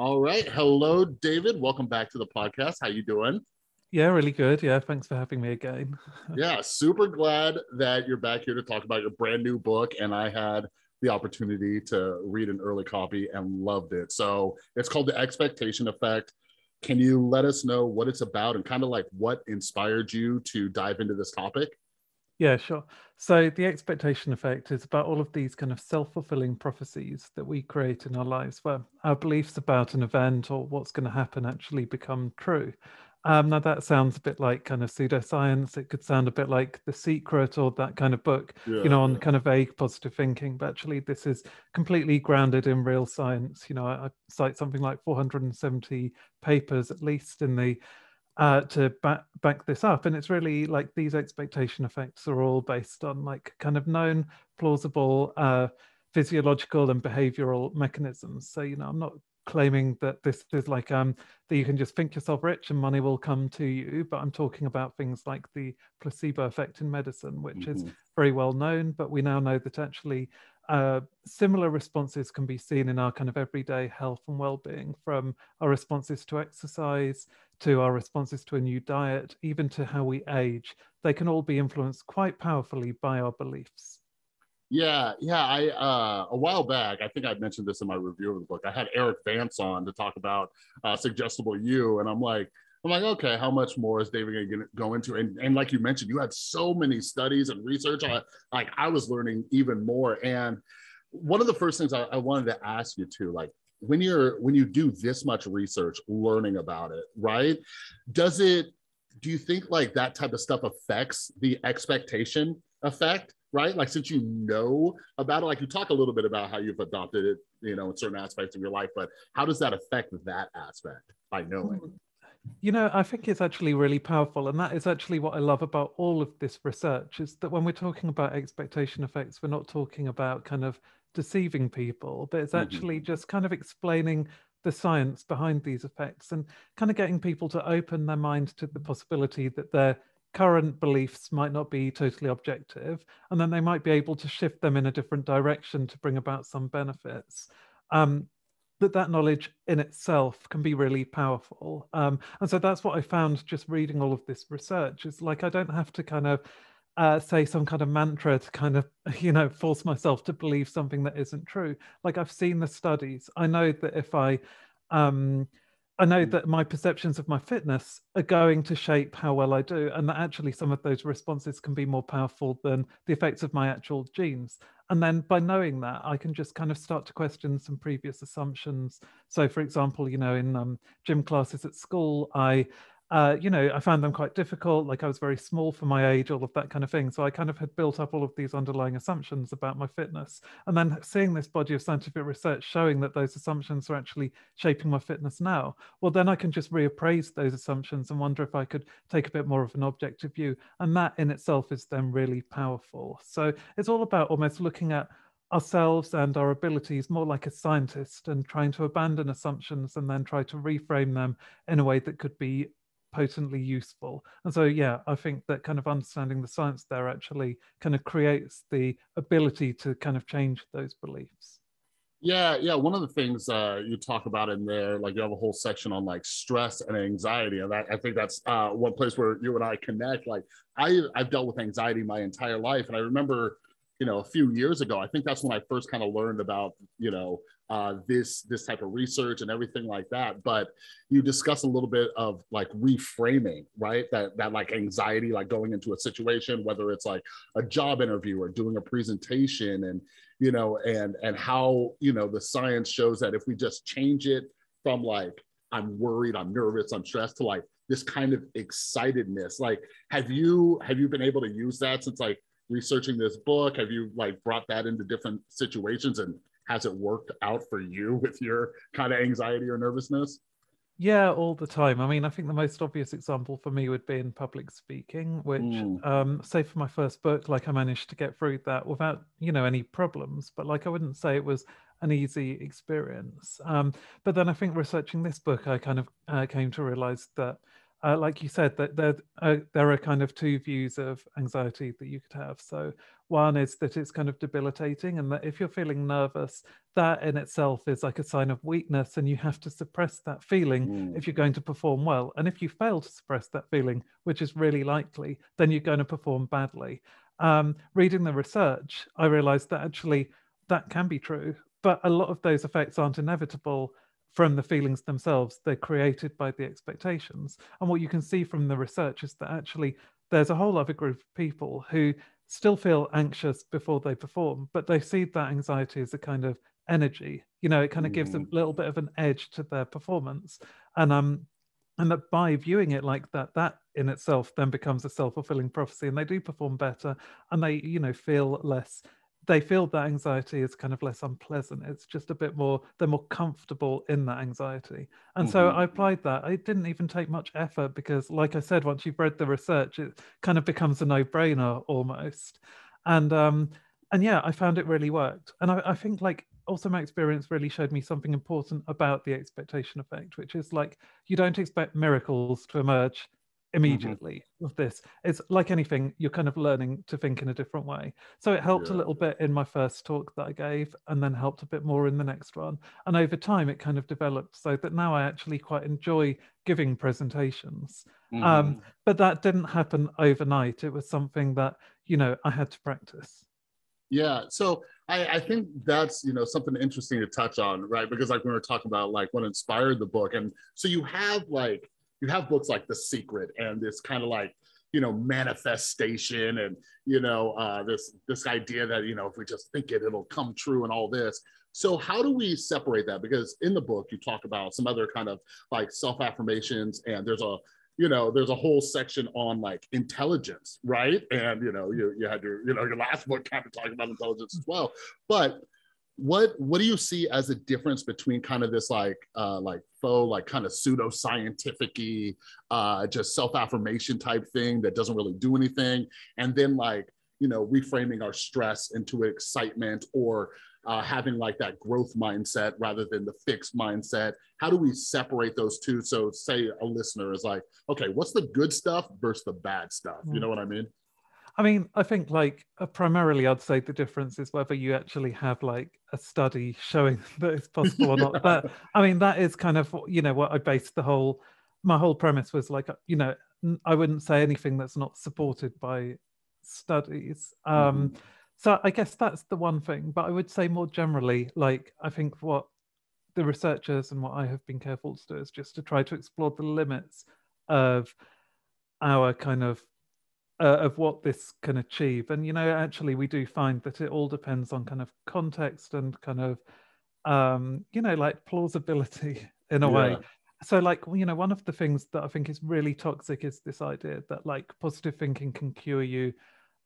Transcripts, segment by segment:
All right. Hello, David. Welcome back to the podcast. How you doing? Yeah, really good. Yeah, thanks for having me again. yeah, super glad that you're back here to talk about your brand new book. And I had the opportunity to read an early copy and loved it. So it's called The Expectation Effect. Can you let us know what it's about and kind of like what inspired you to dive into this topic? Yeah, sure. So the expectation effect is about all of these kind of self-fulfilling prophecies that we create in our lives where our beliefs about an event or what's going to happen actually become true. Um, now that sounds a bit like kind of pseudoscience. It could sound a bit like The Secret or that kind of book, yeah, you know, on yeah. kind of vague positive thinking. But actually, this is completely grounded in real science. You know, I, I cite something like 470 papers at least in the uh, to back back this up, and it's really like these expectation effects are all based on like kind of known plausible uh, physiological and behavioral mechanisms. So you know, I'm not claiming that this is like um that you can just think yourself rich and money will come to you but i'm talking about things like the placebo effect in medicine which mm-hmm. is very well known but we now know that actually uh, similar responses can be seen in our kind of everyday health and well-being from our responses to exercise to our responses to a new diet even to how we age they can all be influenced quite powerfully by our beliefs yeah, yeah. I uh, a while back, I think I mentioned this in my review of the book. I had Erik Vance on to talk about uh, suggestible you, and I'm like, I'm like, okay, how much more is David going to go into? And, and like you mentioned, you had so many studies and research. Like I was learning even more. And one of the first things I, I wanted to ask you too, like when you're when you do this much research, learning about it, right? Does it? Do you think like that type of stuff affects the expectation effect? right? Like since you know about it, like you talk a little bit about how you've adopted it, you know, in certain aspects of your life, but how does that affect that aspect by knowing? Mm-hmm. You know, I think it's actually really powerful. And that is actually what I love about all of this research is that when we're talking about expectation effects, we're not talking about kind of deceiving people, but it's mm-hmm. actually mm-hmm. just kind of explaining the science behind these effects and kind of getting people to open their mind to the possibility that they're current beliefs might not be totally objective, and then they might be able to shift them in a different direction to bring about some benefits. Um, that that knowledge in itself can be really powerful. Um, and so that's what I found just reading all of this research. Is like I don't have to kind of uh, say some kind of mantra to kind of you know force myself to believe something that isn't true. Like I've seen the studies. I know that if I um, I know mm. that my perceptions of my fitness are going to shape how well I do, and that actually some of those responses can be more powerful than the effects of my actual genes. And then by knowing that, I can just kind of start to question some previous assumptions. So, for example, you know, in um, gym classes at school, I uh, you know, I found them quite difficult. Like I was very small for my age, all of that kind of thing. So I kind of had built up all of these underlying assumptions about my fitness. And then seeing this body of scientific research showing that those assumptions are actually shaping my fitness now, well, then I can just reappraise those assumptions and wonder if I could take a bit more of an objective view. And that in itself is then really powerful. So it's all about almost looking at ourselves and our abilities more like a scientist and trying to abandon assumptions and then try to reframe them in a way that could be potently useful. And so, yeah, I think that kind of understanding the science there actually kind of creates the ability to kind of change those beliefs. Yeah, yeah. One of the things uh, you talk about in there, like you have a whole section on like stress and anxiety, and that I think that's uh, one place where you and I connect. Like I, I've dealt with anxiety my entire life, and I remember you know a few years ago i think that's when i first kind of learned about you know uh, this this type of research and everything like that. But you discuss a little bit of like reframing right? That that like anxiety like going into a situation whether it's like a job interview or doing a presentation and you know and and how you know the science shows that if we just change it from like i'm worried i'm nervous i'm stressed to like this kind of excitedness. Like have you have you been able to use that since like researching this book? Have you like brought that into different situations and has it worked out for you with your kind of anxiety or nervousness? Yeah, all the time. I mean, I think the most obvious example for me would be in public speaking, which, mm. um, say, for my first book, like I managed to get through that without, you know, any problems. But like, I wouldn't say it was an easy experience. Um, but then I think researching this book, I kind of uh, came to realize that uh, like you said, that there uh, there are kind of two views of anxiety that you could have. So one is that it's kind of debilitating and that if you're feeling nervous that in itself is like a sign of weakness and you have to suppress that feeling mm. if you're going to perform well. And if you fail to suppress that feeling which is really likely then you're going to perform badly. Um, reading the research i realized that actually that can be true but a lot of those effects aren't inevitable from the feelings themselves. They're created by the expectations. And what you can see from the research is that actually there's a whole other group of people who still feel anxious before they perform, but they see that anxiety as a kind of energy. You know, it kind of gives a mm. little bit of an edge to their performance. And um and that by viewing it like that, that in itself then becomes a self-fulfilling prophecy and they do perform better and they, you know, feel less they feel that anxiety is kind of less unpleasant. It's just a bit more, they're more comfortable in that anxiety. And mm-hmm. so I applied that. It didn't even take much effort because, like I said, once you've read the research, it kind of becomes a no brainer almost. And, um, and yeah, I found it really worked. And I, I think like also my experience really showed me something important about the expectation effect, which is like you don't expect miracles to emerge. Immediately mm-hmm. with this. It's like anything, you're kind of learning to think in a different way. So it helped yeah. a little bit in my first talk that I gave, and then helped a bit more in the next one. And over time, it kind of developed so that now I actually quite enjoy giving presentations. Um, mm-hmm. Um, but that didn't happen overnight. It was something that, you know, I had to practice. Yeah. So I, I, think that's you know something interesting to touch on, right? Because like when we were talking about like what inspired the book, and so you have like you have books like The Secret and this kind of like you know manifestation and you know uh, this this idea that you know if we just think it it'll come true and all this. So how do we separate that? Because in the book you talk about some other kind of like self affirmations and there's a you know there's a whole section on like intelligence right? And you know you, you had your you know your last book kind of talking about intelligence as well. But what what do you see as a difference between kind of this like uh like faux like kind of pseudo scientific uh just self-affirmation type thing that doesn't really do anything? And then like you know reframing our stress into excitement or uh, having like that growth mindset rather than the fixed mindset. How do we separate those two? So say a listener is like okay what's the good stuff versus the bad stuff? You mm. know what i mean I mean, I think like uh, primarily, I'd say the difference is whether you actually have like a study showing that it's possible or not. But I mean, that is kind of you know what I based the whole my whole premise was like uh, you know I wouldn't say anything that's not supported by studies. Um, mm-hmm. So I guess that's the one thing. But I would say more generally, like I think what the researchers and what I have been careful to do is just to try to explore the limits of our kind of uh, of what this can achieve. And you know, actually, we do find that it all depends on kind of context and kind of, um, you know, like plausibility in a yeah. way. So, like, you know, one of the things that I think is really toxic is this idea that like positive thinking can cure you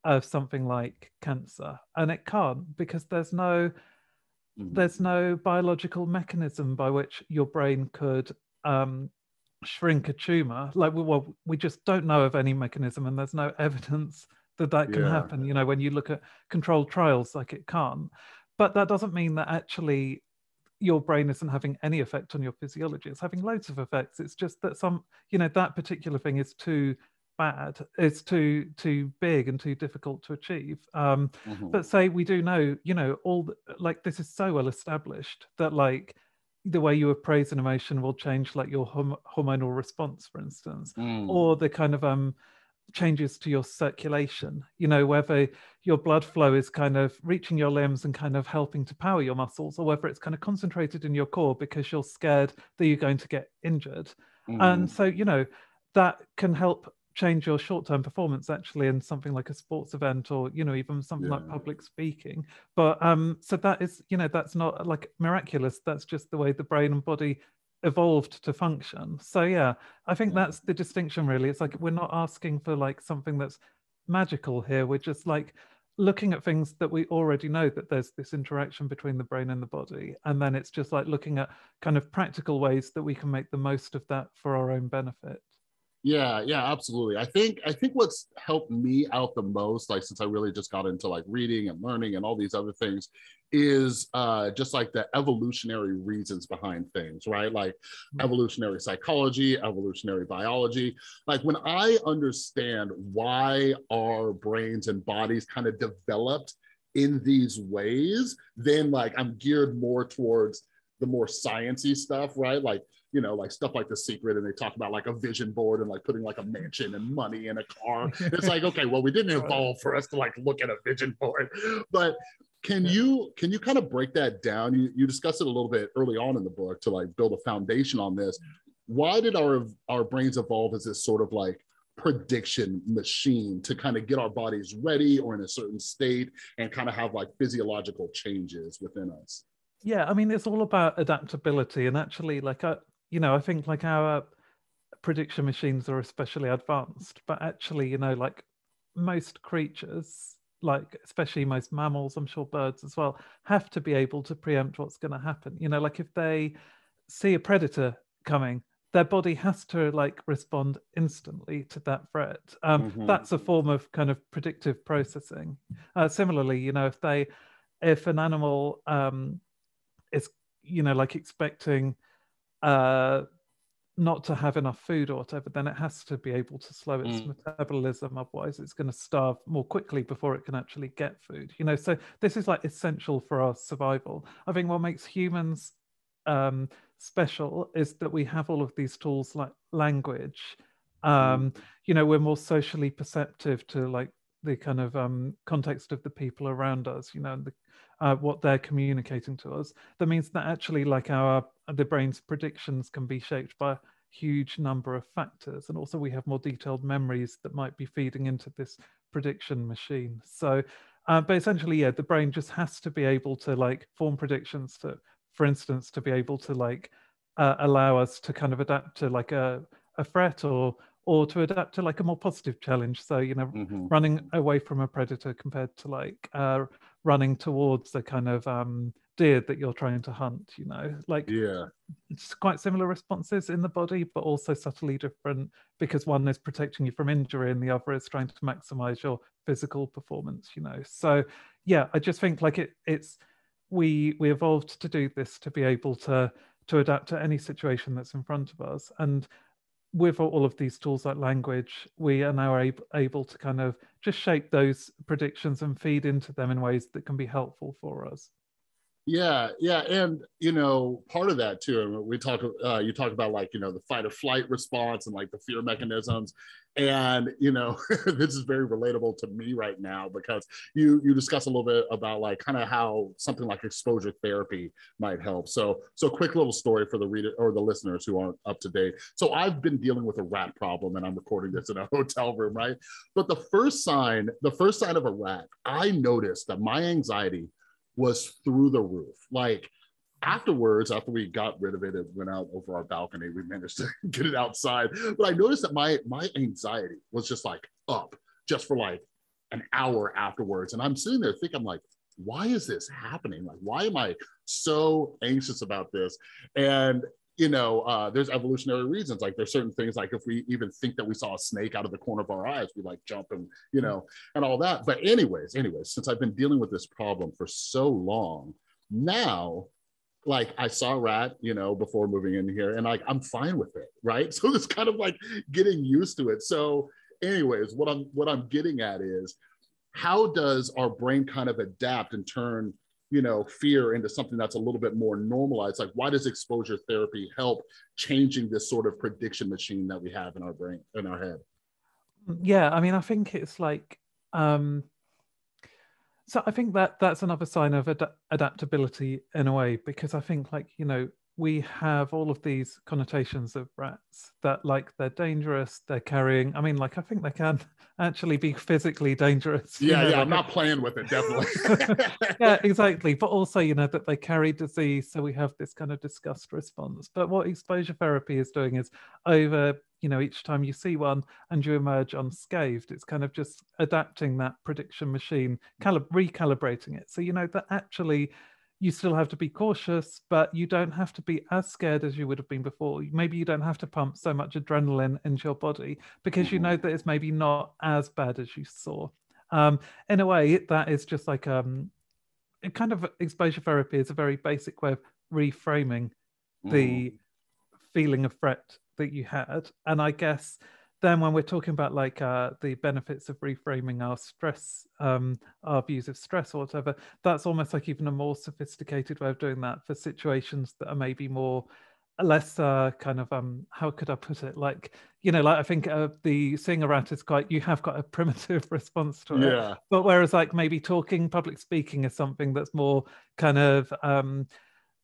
of something like cancer, and it can't because there's no mm-hmm. there's no biological mechanism by which your brain could um, shrink a tumor like well we just don't know of any mechanism and there's no evidence that that can yeah. happen you know when you look at controlled trials like it can't but that doesn't mean that actually your brain isn't having any effect on your physiology it's having loads of effects it's just that some you know that particular thing is too bad it's too too big and too difficult to achieve um mm-hmm. but say we do know you know all the, like this is so well established that like the way you appraise an emotion will change like your hom- hormonal response for instance mm. or the kind of um changes to your circulation you know whether your blood flow is kind of reaching your limbs and kind of helping to power your muscles or whether it's kind of concentrated in your core because you're scared that you're going to get injured mm. and so you know that can help change your short-term performance actually in something like a sports event or you know even something yeah. like public speaking. But um so that is you know that's not like miraculous. That's just the way the brain and body evolved to function. So yeah i think that's the distinction really. It's like we're not asking for like something that's magical here. We're just like looking at things that we already know that there's this interaction between the brain and the body. And then it's just like looking at kind of practical ways that we can make the most of that for our own benefit Yeah, yeah, absolutely. I think I think what's helped me out the most, like since I really just got into like reading and learning and all these other things, is uh, just like the evolutionary reasons behind things, right? Like mm-hmm. evolutionary psychology, evolutionary biology. Like when I understand why our brains and bodies kind of developed in these ways, then like I'm geared more towards the more sciency stuff, right? Like you know, like stuff like The Secret, and they talk about like a vision board and like putting like a mansion and money in a car. It's like, okay, well, we didn't evolve for us to like look at a vision board, but can you can you kind of break that down? You you discuss it a little bit early on in the book to like build a foundation on this. Why did our our brains evolve as this sort of like prediction machine to kind of get our bodies ready or in a certain state and kind of have like physiological changes within us? Yeah, I mean, it's all about adaptability, and actually, like, I, you know, I think like our prediction machines are especially advanced, but actually, you know, like most creatures, like especially most mammals, I'm sure birds as well, have to be able to preempt what's going to happen. You know, like if they see a predator coming, their body has to like respond instantly to that threat. Um, mm-hmm. That's a form of kind of predictive processing. Uh, similarly, you know, if they, if an animal um, is, you know, like expecting uh, not to have enough food or whatever, then it has to be able to slow its mm. metabolism. Otherwise, it's going to starve more quickly before it can actually get food. You know, so this is like essential for our survival. I think what makes humans um, special is that we have all of these tools like language. Mm. Um, mm. You know, we're more socially perceptive to like the kind of um, context of the people around us. You know, the uh, what they're communicating to us. That means that actually, like our the brain's predictions can be shaped by a huge number of factors, and also we have more detailed memories that might be feeding into this prediction machine. So, uh, but essentially, yeah, the brain just has to be able to like form predictions to, for instance, to be able to like uh, allow us to kind of adapt to like a a threat or or to adapt to like a more positive challenge. So, you know, mm-hmm. running away from a predator compared to like uh, running towards the kind of um, deer that you're trying to hunt, you know, like yeah, it's quite similar responses in the body, but also subtly different because one is protecting you from injury and the other is trying to maximize your physical performance, you know. So yeah, I just think like it it's we we evolved to do this to be able to to adapt to any situation that's in front of us and with all of these tools like language, we are now able, able to kind of just shape those predictions and feed into them in ways that can be helpful for us. Yeah, yeah, and you know, part of that too. and We talk, uh, you talk about like you know the fight or flight response and like the fear mechanisms, and you know this is very relatable to me right now because you you discuss a little bit about like kind of how something like exposure therapy might help. So so quick little story for the reader or the listeners who aren't up to date. So I've been dealing with a rat problem, and I'm recording this in a hotel room, right? But the first sign, the first sign of a rat, I noticed that my anxiety was through the roof. Like afterwards, after we got rid of it and went out over our balcony, we managed to get it outside. But I noticed that my my anxiety was just like up just for like an hour afterwards. And I'm sitting there thinking, I'm like, why is this happening? Like, why am I so anxious about this? And you know, uh, there's evolutionary reasons. Like there's certain things like if we even think that we saw a snake out of the corner of our eyes, we like jump and you know, and all that. But anyways, anyways, since I've been dealing with this problem for so long, now like I saw a rat, you know, before moving in here, and like I'm fine with it, right? So it's kind of like getting used to it. So, anyways, what I'm what I'm getting at is how does our brain kind of adapt and turn you know fear into something that's a little bit more normalized. Like why does exposure therapy help changing this sort of prediction machine that we have in our brain in our head? Yeah i mean i think it's like um so i think that that's another sign of ad- adaptability in a way because i think like you know we have all of these connotations of rats that like they're dangerous they're carrying i mean like i think they can actually be physically dangerous yeah know, yeah like, i'm not playing with it definitely. Yeah exactly but also you know that they carry disease so we have this kind of disgust response. But what exposure therapy is doing is over you know each time you see one and you emerge unscathed it's kind of just adapting that prediction machine recalibrating it. So you know that actually you still have to be cautious, but you don't have to be as scared as you would have been before. Maybe you don't have to pump so much adrenaline into your body because you know mm-hmm. that it's maybe not as bad as you saw. Um, in a way, that is just like um, a kind of exposure therapy is a very basic way of reframing the mm. feeling of threat that you had. And I guess then when we're talking about like uh, the benefits of reframing our stress, um, our views of stress or whatever, that's almost like even a more sophisticated way of doing that for situations that are maybe more less uh, kind of um how could i put it? Like you know like i think uh, the seeing a rat is quite you have got a primitive response to it. Yeah. But whereas like maybe talking public speaking is something that's more kind of um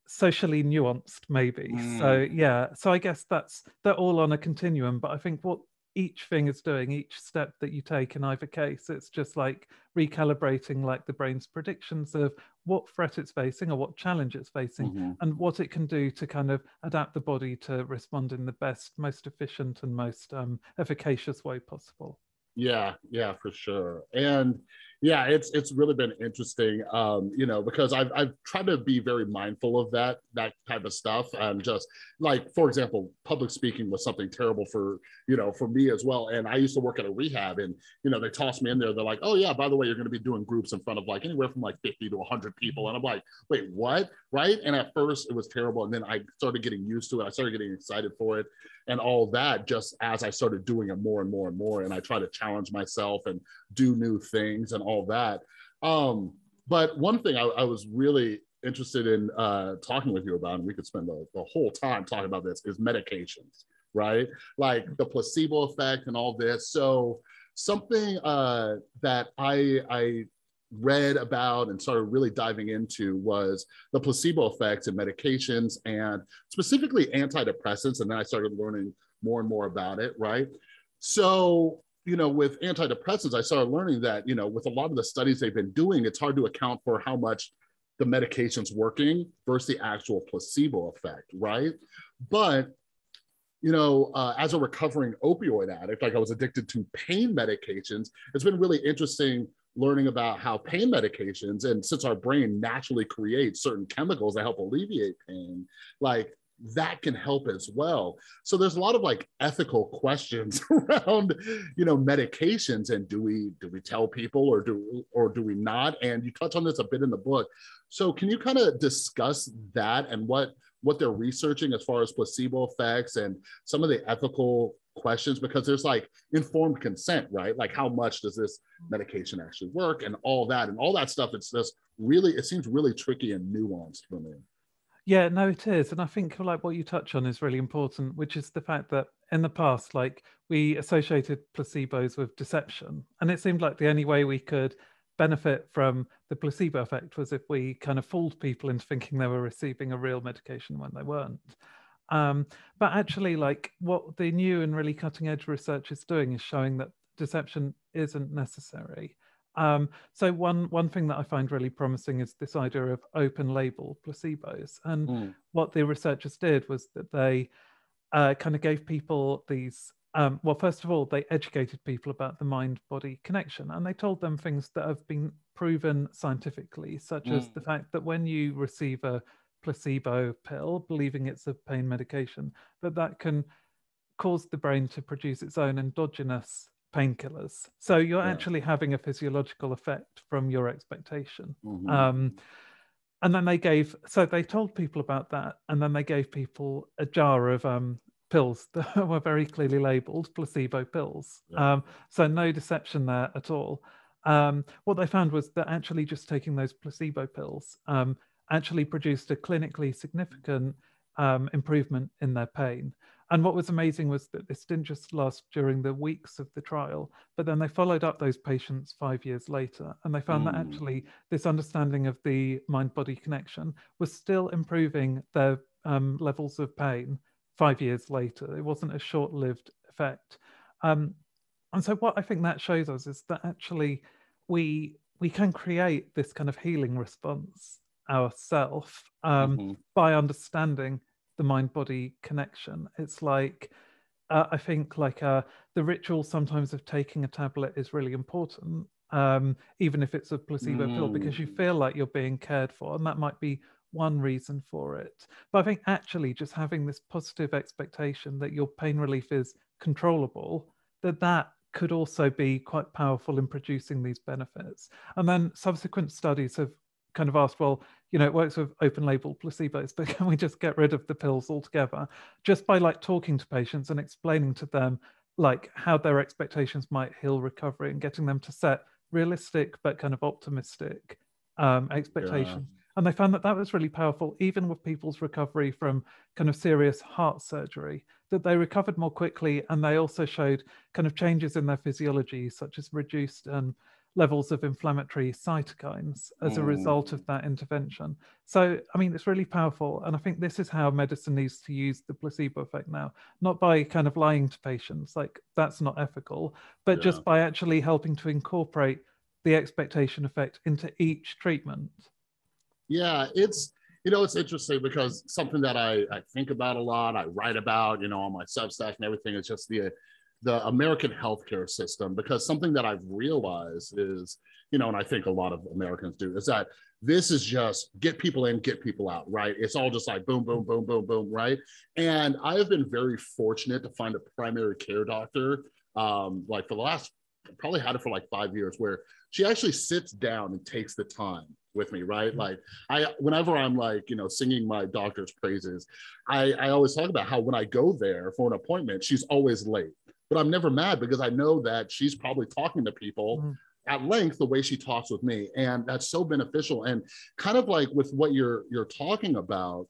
socially nuanced maybe. Mm. so yeah. So i guess that's they're all on a continuum but i think what each thing is doing each step that you take in either case it's just like recalibrating like the brain's predictions of what threat it's facing or what challenge it's facing mm-hmm. and what it can do to kind of adapt the body to respond in the best most efficient and most um, efficacious way possible yeah yeah for sure and yeah it's it's really been interesting um you know because i've i've tried to be very mindful of that that type of stuff. And just like for example public speaking was something terrible for you know for me as well. And i used to work at a rehab and you know they tossed me in there. They're like oh yeah by the way you're going to be doing groups in front of like anywhere from like 50 to 100 people. And i'm like wait what? Right? And at first it was terrible. And then i started getting used to it. I started getting excited for it and all that just as i started doing it more and more and more and i try to challenge myself and do new things and all that um but one thing I, I was really interested in uh, talking with you about, and we could spend the, the whole time talking about this, is medications, right? Like the placebo effect and all this. So something uh, that I I read about and started really diving into was the placebo effects and medications and specifically antidepressants. And then I started learning more and more about it, right? So, you know, with antidepressants, I started learning that, you know, with a lot of the studies they've been doing, it's hard to account for how much the medication's working versus the actual placebo effect, right? But you know, uh, as a recovering opioid addict, like I was addicted to pain medications, it's been really interesting learning about how pain medications and since our brain naturally creates certain chemicals that help alleviate pain like that can help as well. So there's a lot of like ethical questions around you know medications and do we do we tell people or do or do we not? And you touch on this a bit in the book. So can you kind of discuss that and what what they're researching as far as placebo effects and some of the ethical questions because there's like informed consent, right? Like how much does this medication actually work and all that and all that stuff. It's just really, it seems really tricky and nuanced for me. Yeah, no, it is. And I think like what you touch on is really important, which is the fact that in the past, like we associated placebos with deception. And it seemed like the only way we could benefit from the placebo effect was if we kind of fooled people into thinking they were receiving a real medication when they weren't. Um, but actually, like what the new and really cutting edge research is doing is showing that deception isn't necessary. Um, so one one thing that I find really promising is this idea of open label placebos. And mm. what the researchers did was that they uh, kind of gave people these. Um, well, first of all, they educated people about the mind body connection, and they told them things that have been proven scientifically, such mm. as the fact that when you receive a placebo pill, believing it's a pain medication, but that can cause the brain to produce its own endogenous painkillers. So you're yeah. actually having a physiological effect from your expectation. Mm-hmm. Um, and then they gave, so they told people about that, and then they gave people a jar of um, pills that were very clearly labeled placebo pills. Yeah. Um, so no deception there at all. Um, what they found was that actually just taking those placebo pills um, actually produced a clinically significant um, improvement in their pain. And what was amazing was that this didn't just last during the weeks of the trial, but then they followed up those patients five years later. And they found mm. that actually this understanding of the mind body connection was still improving their um, levels of pain five years later. It wasn't a short lived effect. Um, and so, what I think that shows us is that actually we we can create this kind of healing response ourself um, mm-hmm. by understanding the mind body connection. It's like, uh, I think, like uh, the ritual sometimes of taking a tablet is really important. um, even if it's a placebo mm. pill, because you Mm. feel like you're being cared for. And that might be one reason for it. But I think actually just having this positive expectation that your pain relief is controllable, that that could also be quite powerful in producing these benefits. And then subsequent studies have kind of asked, well, you know, it works with open label placebos, but can we just get rid of the pills altogether? Just by like talking to patients and explaining to them like how their expectations might heal recovery and getting them to set realistic but kind of optimistic um, expectations. Yeah. And they found that that was really powerful, even with people's recovery from kind of serious heart surgery, that they recovered more quickly. And they also showed kind of changes in their physiology, such as reduced um, levels of inflammatory cytokines as a result of mm. that intervention. So, I mean, it's really powerful. And I think this is how medicine needs to use the placebo effect now, not by kind of lying to patients, like that's not ethical, but yeah. just by actually helping to incorporate the expectation effect into each treatment. Yeah, it's you know it's interesting because something that I, I think about a lot, I write about, you know, on my Substack and everything is just the the American healthcare system. Because something that I've realized is, you know, and I think a lot of Americans do, is that this is just get people in, get people out, right? It's all just like boom, boom, boom, boom, boom, right? And I have been very fortunate to find a primary care doctor, um, like for the last probably had it for like five years, where she actually sits down and takes the time with me, right? Mm-hmm. Like I, whenever I'm like, you know, singing my doctor's praises, I, I always talk about how when I go there for an appointment, she's always late, but I'm never mad because I know that she's probably talking to people Mhm. at length the way she talks with me, and that's so beneficial. And kind of like with what you're you're talking about,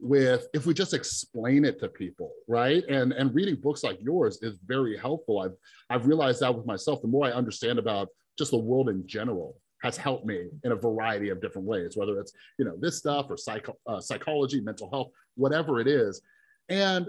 with if we just explain it to people, right? And and reading books like yours is very helpful. I've I've realized that with myself. The more I understand about just the world in general has helped me in a variety of different ways, whether it's you know this stuff or psycho, uh, psychology, mental health, whatever it is. And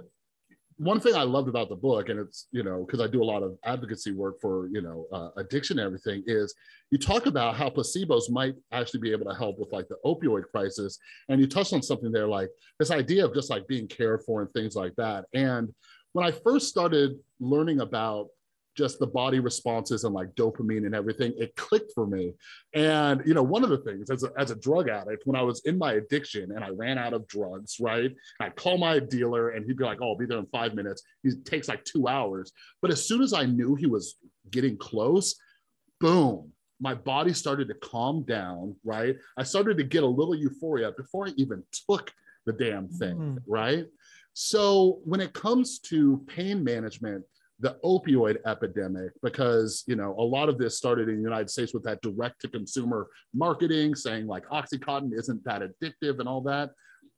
one thing I loved about the book, and it's you know because I do a lot of advocacy work for you know uh, addiction and everything, is you talk about how placebos might actually be able to help with like the opioid crisis, and you touched on something there like this idea of just like being cared for and things like that. And when I first started learning about just the body responses and like dopamine and everything, it clicked for me. And you know, one of the things as a, as a drug addict, when I was in my addiction and I ran out of drugs, right? I'd call my dealer and he'd be like, "Oh, I'll be there in five minutes." He takes like two hours. But as soon as I knew he was getting close, boom, my body started to calm down, right? I started to get a little euphoria before I even took the damn thing, Mhm. right? So when it comes to pain management, the opioid epidemic, because you know a lot of this started in the United States with that direct to consumer marketing, saying like OxyContin isn't that addictive and all that.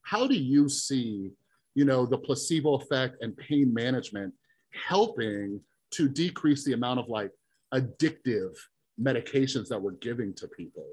How do you see, you know, the placebo effect and pain management helping to decrease the amount of like addictive medications that we're giving to people?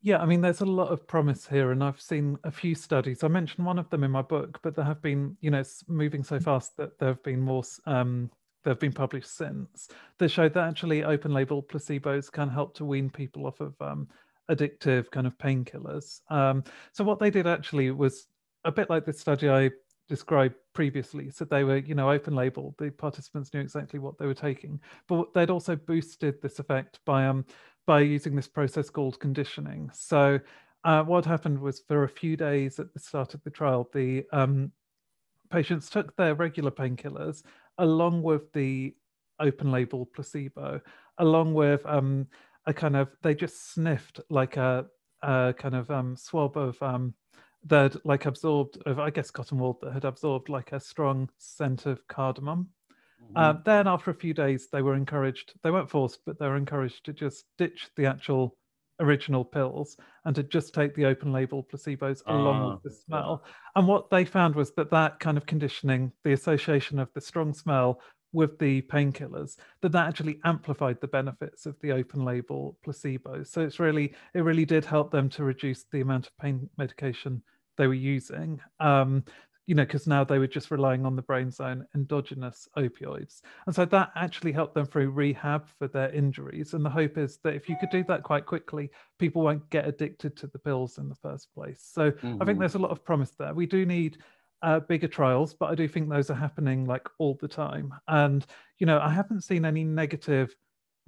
Yeah, I mean, there's a lot of promise here, and I've seen a few studies. I mentioned one of them in my book, but there have been, you know, it's moving so fast that there have been more, um, there have been published since that showed that actually open label placebos can help to wean people off of um, addictive kind of painkillers. Um, so what they did actually was a bit like the study I described previously. So they were, you know, open label. The participants knew exactly what they were taking, but they'd also boosted this effect by um by using this process called conditioning. So uh, what happened was for a few days at the start of the trial, the um, patients took their regular painkillers along with the open label placebo, along with um, a kind of, they just sniffed like a, a kind of um, swab of um, that like absorbed of I guess cotton wool that had absorbed like a strong scent of cardamom. Uh, then after a few days, they were encouraged. They weren't forced, but they were encouraged to just ditch the actual original pills and to just take the open label placebos along Ah, with the smell. And what they found was that that kind of conditioning, the association of the strong smell with the painkillers, that that actually amplified the benefits of the open label placebos. So it's really, it really did help them to reduce the amount of pain medication they were using. Um, you know, because now they were just relying on the brain's own endogenous opioids. And so that actually helped them through rehab for their injuries. And the hope is that if you could do that quite quickly, people won't get addicted to the pills in the first place. So I think Mhm. there's a lot of promise there. We do need uh, bigger trials, but I do think those are happening like all the time. And, you know, I haven't seen any negative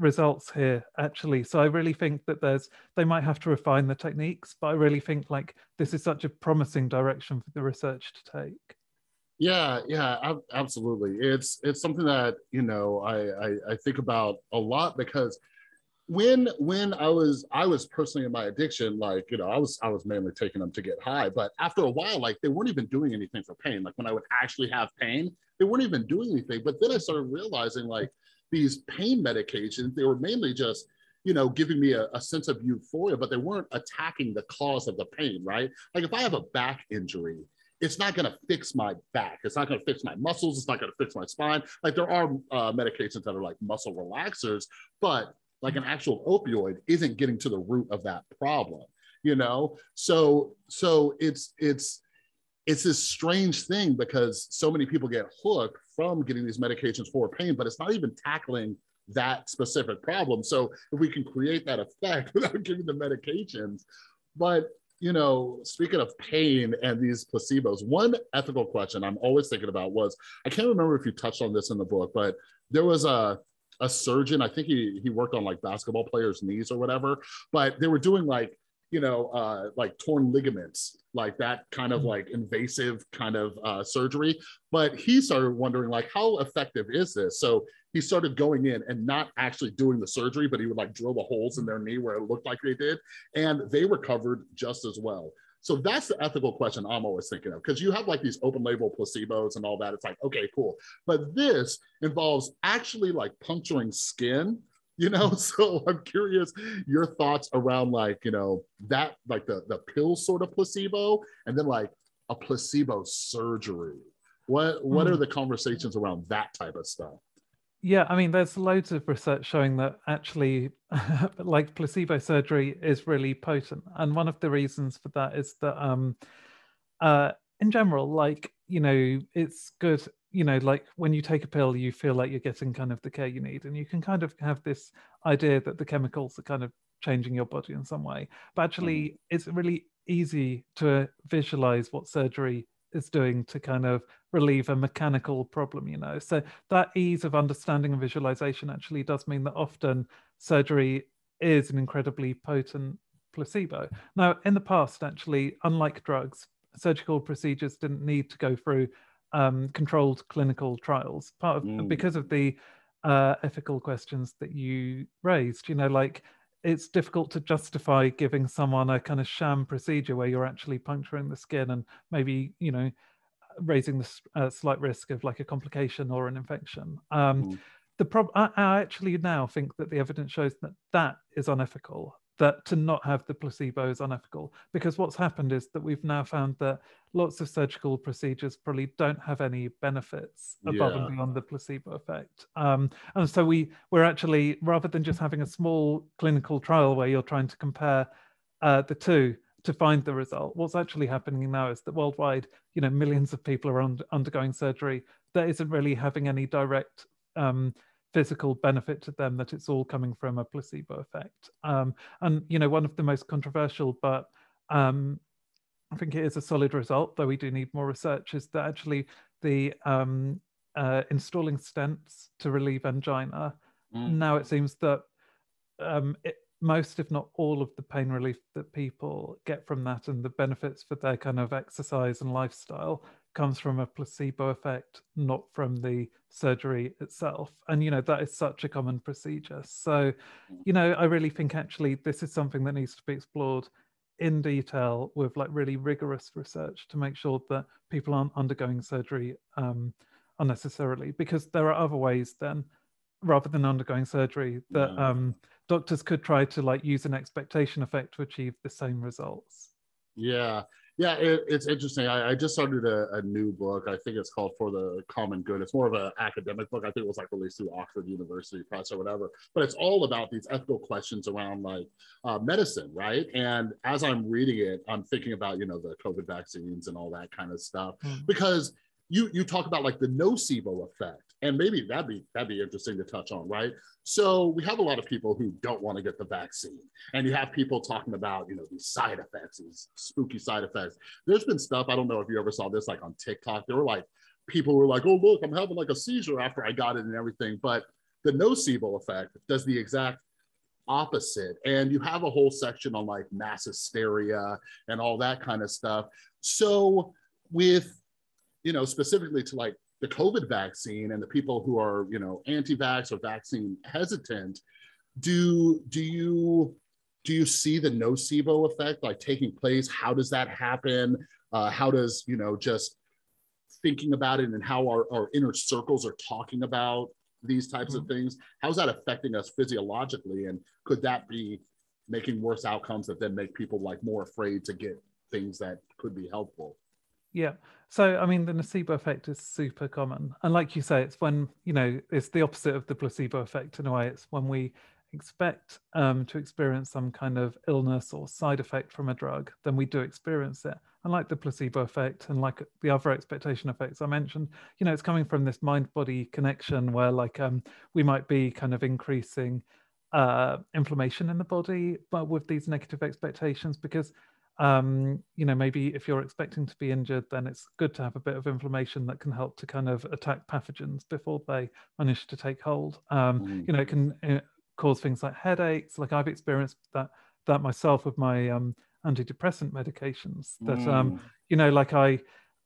results here actually. So i really think that there's they might have to refine the techniques but i really think like this is such a promising direction for the research to take. Yeah yeah absolutely. It's it's something that you know I, I i think about a lot because when when i was i was personally in my addiction like you know i was i was mainly taking them to get high but after a while like they weren't even doing anything for pain. Like when i would actually have pain they weren't even doing anything. But then i started realizing like these pain medications, they were mainly just, you know, giving me a, a, sense of euphoria, but they weren't attacking the cause of the pain, right? Like if I have a back injury, it's not going to fix my back. It's not going to fix my muscles. It's not going to fix my spine. Like there are uh, medications that are like muscle relaxers, but like an actual opioid isn't getting to the root of that problem, you know? So, so it's, it's, it's this strange thing because so many people get hooked from getting these medications for pain, but it's not even tackling that specific problem. So if we can create that effect without giving the medications, but you know, speaking of pain and these placebos, one ethical question I'm always thinking about was I can't remember if you touched on this in the book, but there was a a surgeon. I think he he worked on like basketball players' knees or whatever, but they were doing like you know, uh, like torn ligaments, like that kind of mm. like invasive kind of uh, surgery. But he started wondering, like, how effective is this? So he started going in and not actually doing the surgery, but he would like drill the holes in their knee where it looked like they did, and they recovered just as well. So that's the ethical question I'm always thinking of because you have like these open label placebos and all that. It's like, okay, cool. But this involves actually like puncturing skin you know so i'm curious your thoughts around like you know that like the the pill sort of placebo and then like a placebo surgery what what mm. are hmm. the conversations around that type of stuff yeah i mean there's loads of research showing that actually like placebo surgery is really potent and one of the reasons for that is that um uh in general like you know it's good you know, like when you take a pill, you feel like you're getting kind of the care you need. And you can kind of have this idea that the chemicals are kind of changing your body in some way. But actually, mm. it's really easy to visualize what surgery is doing to kind of relieve a mechanical problem, you know. So that ease of understanding and visualization actually does mean that often surgery is an incredibly potent placebo. Now, in the past, actually, unlike drugs, surgical procedures didn't need to go through um, controlled clinical trials, part of mm. because of the uh, ethical questions that you raised. You know, like it's difficult to justify giving someone a kind of sham procedure where you're actually puncturing the skin and maybe you know raising the uh, slight risk of like a complication or an infection. Um, mm. The problem, I, I actually now think that the evidence shows that that is unethical that to not have the placebo is unethical because what's happened is that we've now found that lots of surgical procedures probably don't have any benefits above yeah. and beyond the placebo effect um, and so we we're actually rather than just having a small clinical trial where you're trying to compare uh, the two to find the result what's actually happening now is that worldwide you know millions of people are un- undergoing surgery that isn't really having any direct um, physical benefit to them that it's all coming from a placebo effect. Um, and you know, one of the most controversial, but um, I think it is a solid result, though we do need more research, is that actually the um, uh, installing stents to relieve angina. Mm. Now it seems that um, it, most, if not all, of the pain relief that people get from that and the benefits for their kind of exercise and lifestyle comes from a placebo effect, not from the surgery itself. And, you know, that is such a common procedure. So, you know, I really think actually this is something that needs to be explored in detail with like really rigorous research to make sure that people aren't undergoing surgery um, unnecessarily, because there are other ways then, rather than undergoing surgery, that um, doctors could try to like use an expectation effect to achieve the same results. Yeah yeah, it, it's interesting. I, I just started a, a, new book. I think it's called For the Common Good. It's more of an academic book. I think it was like released through Oxford University Press or whatever. But it's all about these ethical questions around like uh, medicine, right? And as I'm reading it, I'm thinking about you know the COVID vaccines and all that kind of stuff mm. because you you talk about like the nocebo effect and maybe that'd be that'd be interesting to touch on right so we have a lot of people who don't want to get the vaccine and you have people talking about you know these side effects these spooky side effects there's been stuff i don't know if you ever saw this like on tiktok there were like people were like oh look i'm having like a seizure after i got it and everything but the nocebo effect does the exact opposite. And you have a whole section on like mass hysteria and all that kind of stuff. So with, you know, specifically to like the COVID vaccine and the people who are, you know, anti-vax or vaccine hesitant, do do you do you see the nocebo effect like taking place? How does that happen? Uh, how does you know just thinking about it and how our, our inner circles are talking about these types mm-hmm. of things how's that affecting us physiologically and could that be making worse outcomes that then make people like more afraid to get things that could be helpful yeah. So i mean the nocebo effect is super common. And like you say it's when you know it's the opposite of the placebo effect in a way. It's when we expect um, to experience some kind of illness or side effect from a drug, then we do experience it. And like the placebo effect and like the other expectation effects I mentioned, you know, it's coming from this mind-body connection where like um, we might be kind of increasing uh, inflammation in the body, but with these negative expectations, because um, you know, maybe if you're expecting to be injured, then it's good to have a bit of inflammation that can help to kind of attack pathogens before they manage to take hold. Um, mm. You know, it can uh, cause things like headaches. Like I've experienced that that myself with my um, antidepressant medications. That um, mm. you know, like I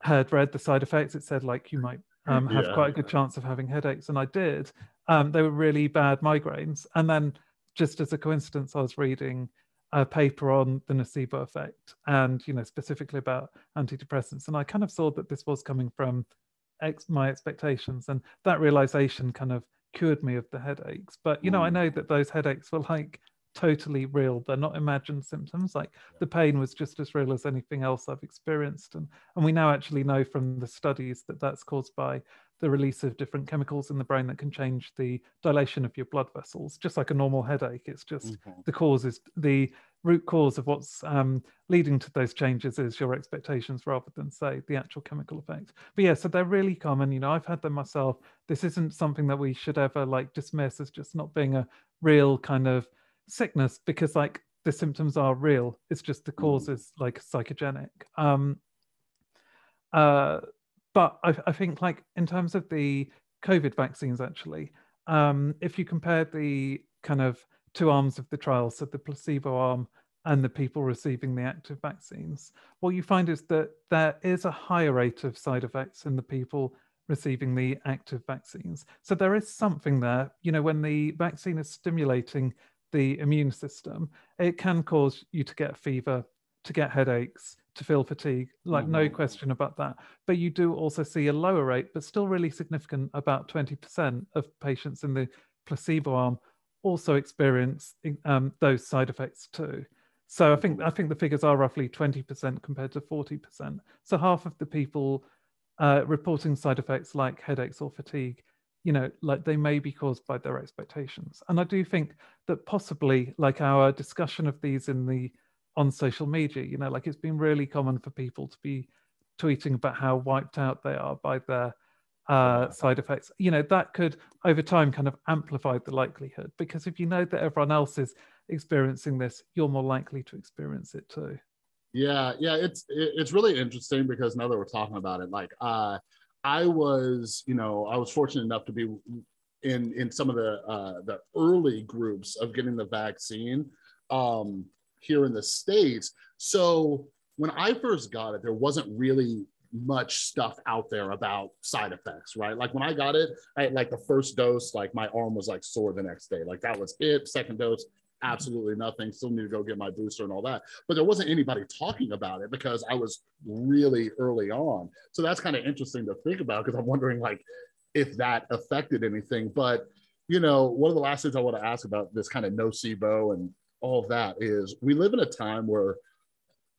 had read the side effects. It said like you might um, have yeah. quite a good chance of having headaches, and I did. Um, they were really bad migraines, and then just as a coincidence, I was reading a paper on the nocebo effect, and you know specifically about antidepressants, and I kind of saw that this was coming from ex- my expectations, and that realization kind of cured me of the headaches. But you know, mm. I know that those headaches were like totally real. They're not imagined symptoms. Like the pain was just as real as anything else I've experienced. And and we now actually know from the studies that that's caused by the release of different chemicals in the brain that can change the dilation of your blood vessels, just like a normal headache. It's just mm-hmm. the cause is the root cause of what's um, leading to those changes is your expectations rather than say the actual chemical effects but yeah so they're really common you know i've had them myself this isn't something that we should ever like dismiss as just not being a real kind of sickness because like the symptoms are real it's just the cause mm. is like psychogenic um uh but I, I think like in terms of the covid vaccines actually um if you compare the kind of two arms of the trial, so the placebo arm and the people receiving the active vaccines, what you find is that there is a higher rate of side effects in the people receiving the active vaccines. So there is something there. You know, when the vaccine is stimulating the immune system, it can cause you to get fever, to get headaches, to feel fatigue, like mm-hmm. no question about that. But you do also see a lower rate, but still really significant, about 20% of patients in the placebo arm also experience um, those side effects too. So I think I think the figures are roughly 20% compared to 40%. So half of the people uh, reporting side effects like headaches or fatigue, you know, like they may be caused by their expectations. And I do think that possibly, like our discussion of these in the on social media, you know, like it's been really common for people to be tweeting about how wiped out they are by their uh, side effects, you know, that could over time kind of amplify the likelihood because if you know that everyone else is experiencing this, you're more likely to experience it too. Yeah, yeah, it's it's really interesting because now that we're talking about it, like uh, I was, you know, I was fortunate enough to be in in some of the uh, the early groups of getting the vaccine um, here in the states. So when I first got it, there wasn't really much stuff out there about side effects, right? Like when I got it, I like the first dose, like my arm was like sore the next day. Like that was it. Second dose, absolutely nothing. Still need to go get my booster and all that. But there wasn't anybody talking about it because I was really early on. So that's kind of interesting to think about because I'm wondering like if that affected anything. But you know, one of the last things I want to ask about this kind of nocebo and all that is we live in a time where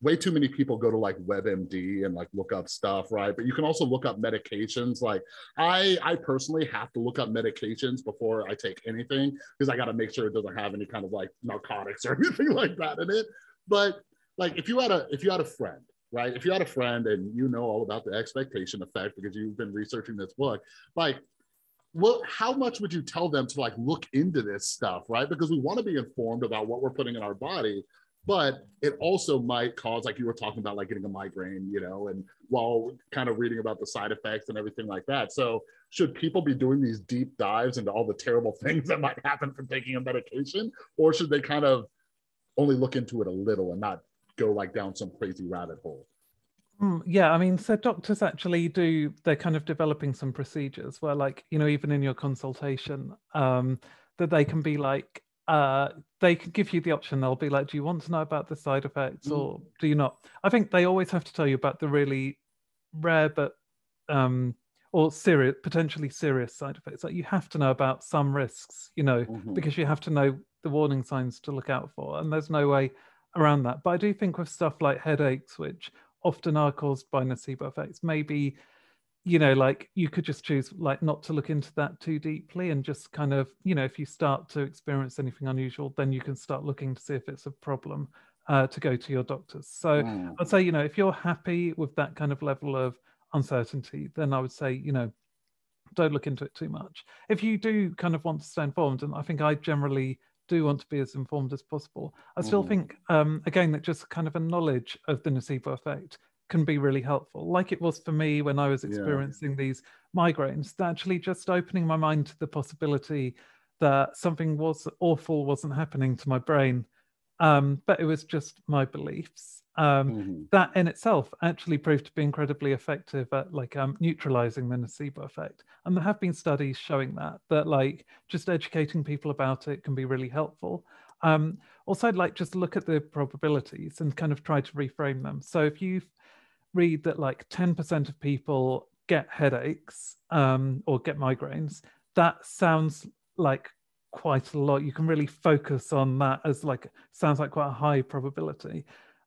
way too many people go to like WebMD and like look up stuff, right? But you can also look up medications. Like I, I personally have to look up medications before I take anything because I got to make sure it doesn't have any kind of like narcotics or anything like that in it. But like if you had a if you had a friend, right? If you had a friend and you know all about the expectation effect because you've been researching this book, like well, how much would you tell them to like look into this stuff, right? Because we want to be informed about what we're putting in our body, but it also might cause like you were talking about like getting a migraine you know and while kind of reading about the side effects and everything like that. So should people be doing these deep dives into all the terrible things that might happen from taking a medication? Or should they kind of only look into it a little and not go like down some crazy rabbit hole Mm, yeah, I mean, so doctors actually do, they're kind of developing some procedures where, like, you know, even in your consultation, um, that they can be like, uh, they can give you the option. They'll be like, do you want to know about the side effects mm. or do you not? I think they always have to tell you about the really rare but um, or serious, potentially serious side effects. Like you have to know about some risks, you know, mm-hmm. because you have to know the warning signs to look out for, and there's no way around that. But I do think with stuff like headaches, which often are caused by nocebo effects, maybe you know like you could just choose like not to look into that too deeply and just kind of you know if you start to experience anything unusual then you can start looking to see if it's a problem uh, to go to your doctors. So mm. i'd say you know if you're happy with that kind of level of uncertainty then i would say you know don't look into it too much. If you do kind of want to stay informed and i think i generally do want to be as informed as possible i still mm. think um, again that just kind of a knowledge of the nocebo effect can be really helpful, like it was for me when I was experiencing yeah. these migraines. Actually, just opening my mind to the possibility that something was awful wasn't happening to my brain, um, but it was just my beliefs. Um, mm-hmm. That in itself actually proved to be incredibly effective at like um, neutralizing the nocebo effect. And there have been studies showing that that like just educating people about it can be really helpful. Um, also, I'd like just look at the probabilities and kind of try to reframe them. So if you read that like 10% of people get headaches um, or get migraines, that sounds like quite a lot. You can really focus on that as like sounds like quite a high probability.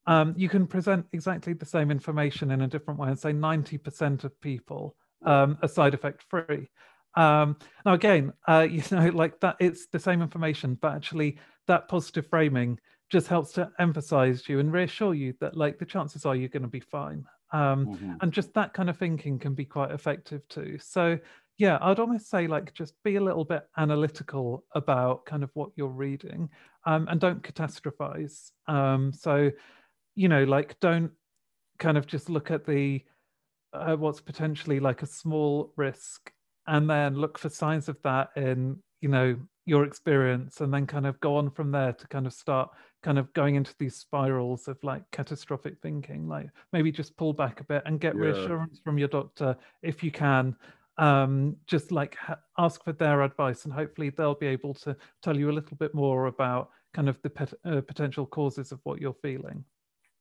Um, you can present exactly the same information in a different way and say 90% of people um, are side effect free. Um, now, again, uh, you know, like that, it's the same information, but actually, that positive framing just helps to emphasize you and reassure you that, like, the chances are you're going to be fine. Um, mm-hmm. And just that kind of thinking can be quite effective too. So, yeah, I'd almost say like just be a little bit analytical about kind of what you're reading um, and don't catastrophize. Um, so, you know, like don't kind of just look at the uh, what's potentially like a small risk and then look for signs of that in, you know, your experience and then kind of go on from there to kind of start kind of going into these spirals of like catastrophic thinking. Like maybe just pull back a bit and get yeah. reassurance from your doctor if you can. Um, just like ha- ask for their advice and hopefully they'll be able to tell you a little bit more about kind of the pet- uh, potential causes of what you're feeling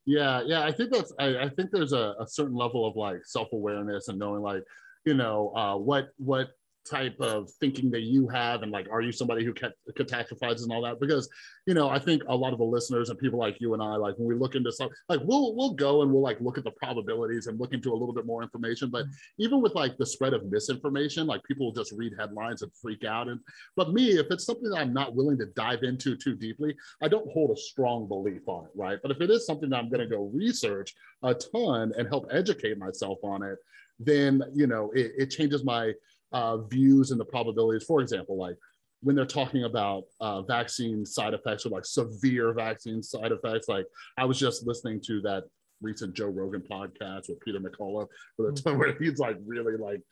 yeah yeah i think that's i, I think there's a, a certain level of like self-awareness and knowing like you know uh, what what type of thinking that you have and like are you somebody who catastrophizes and all that? Because you know i think a lot of the listeners and people like you and i like when we look into stuff like we'll we'll go and we'll like look at the probabilities and look into a little bit more information but mm-hmm. even with like the spread of misinformation like people will just read headlines and freak out. And but me if it's something that i'm not willing to dive into too deeply i don't hold a strong belief on it right? But if it is something that i'm going to go research a ton and help educate myself on it then you know it, it changes my uh, views and the probabilities. For example, like when they're talking about uh, vaccine side effects or like severe vaccine side effects, like I was just listening to that recent Joe Rogan podcast with Peter McCullough, where, mm-hmm. where he's like really like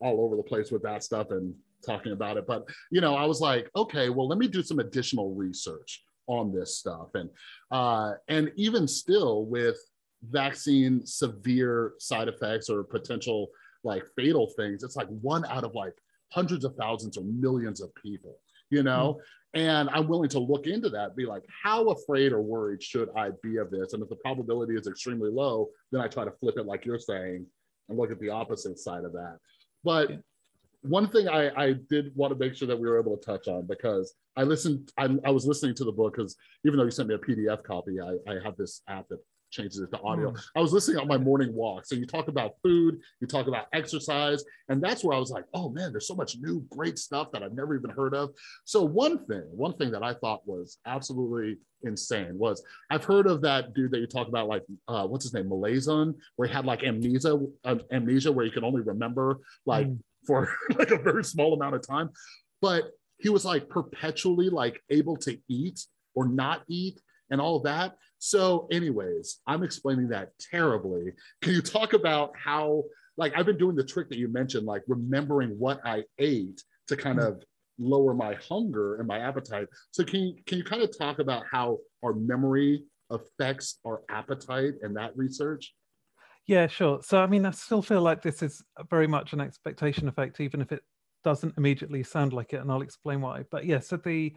all over the place with that stuff and talking about it. But you know, I was like, okay, well, let me do some additional research on this stuff, and uh, and even still with vaccine severe side effects or potential like fatal things, it's like one out of like hundreds of thousands or millions of people, you know? Mm-hmm. And I'm willing to look into that, be like, how afraid or worried should I be of this? And if the probability is extremely low, then I try to flip it like you're saying and look at the opposite side of that. But one thing I, I did want to make sure that we were able to touch on because I listened, I, I was listening to the book because even though you sent me a PDF copy, I, I have this app that changes it to audio. Mm. I was listening on my morning walk. So you talk about food, you talk about exercise, and that's where I was like, oh man, there's so much new great stuff that I've never even heard of. So one thing, one thing that I thought was absolutely insane was I've heard of that dude that you talk about, like uh, what's his name, Molaison, where he had like amnesia, uh, amnesia, where he can only remember like mm. for like a very small amount of time, but he was like perpetually like able to eat or not eat and all that. So, anyways, I'm explaining that terribly. Can you talk about how like I've been doing the trick that you mentioned, like remembering what I ate to kind mm-hmm. of lower my hunger and my appetite. So can you, can you kind of talk about how our memory affects our appetite and that research? Yeah, sure. So I mean, I still feel like this is very much an expectation effect, even if it doesn't immediately sound like it, and I'll explain why. But yeah, so the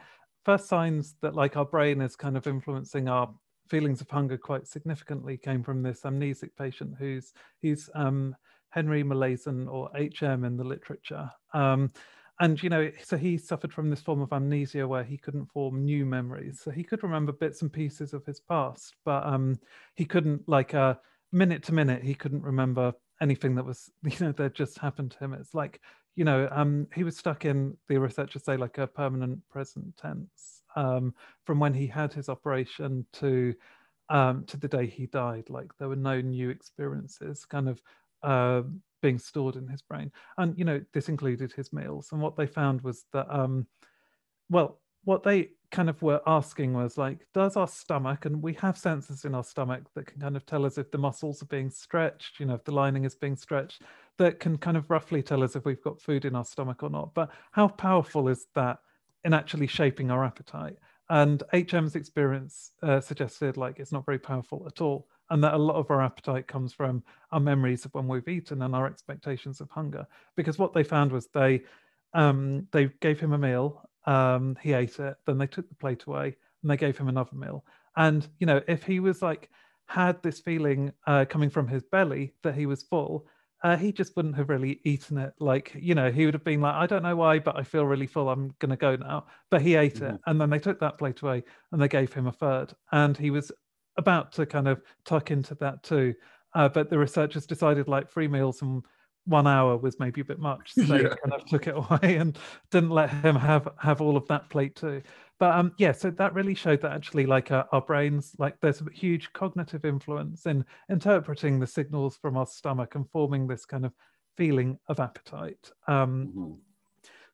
first signs that like our brain is kind of influencing our feelings of hunger quite significantly came from this amnesic patient who's he's um, Henry Molaison or HM in the literature. Um, and you know, so he suffered from this form of amnesia where he couldn't form new memories. So he could remember bits and pieces of his past, but um, he couldn't like uh, minute to minute he couldn't remember anything that was you know that just happened to him. It's like you know um, he was stuck in the researchers say like a permanent present tense um, from when he had his operation to um, to the day he died. Like there were no new experiences, kind of uh, being stored in his brain. And you know, this included his meals. And what they found was that, um, well, what they kind of were asking was like, does our stomach, and we have sensors in our stomach that can kind of tell us if the muscles are being stretched, you know, if the lining is being stretched, that can kind of roughly tell us if we've got food in our stomach or not. But how powerful is that in actually shaping our appetite? And HM's experience uh, suggested like it's not very powerful at all and that a lot of our appetite comes from our memories of when we've eaten and our expectations of hunger. Because what they found was they um, they gave him a meal, um, he ate it, then they took the plate away and they gave him another meal. And you know, if he was like had this feeling uh, coming from his belly that he was full, uh, he just wouldn't have really eaten it. Like, you know, he would have been like, I don't know why, but I feel really full. I'm going to go now. But he ate mm-hmm. it. And then they took that plate away and they gave him a third. And he was about to kind of tuck into that too. Uh, but the researchers decided like three meals and one hour was maybe a bit much. So they kind of took it away and didn't let him have have all of that plate too. But um, yeah, so that really showed that actually like uh, our brains, like there's a huge cognitive influence in interpreting the signals from our stomach and forming this kind of feeling of appetite. Um, mm-hmm.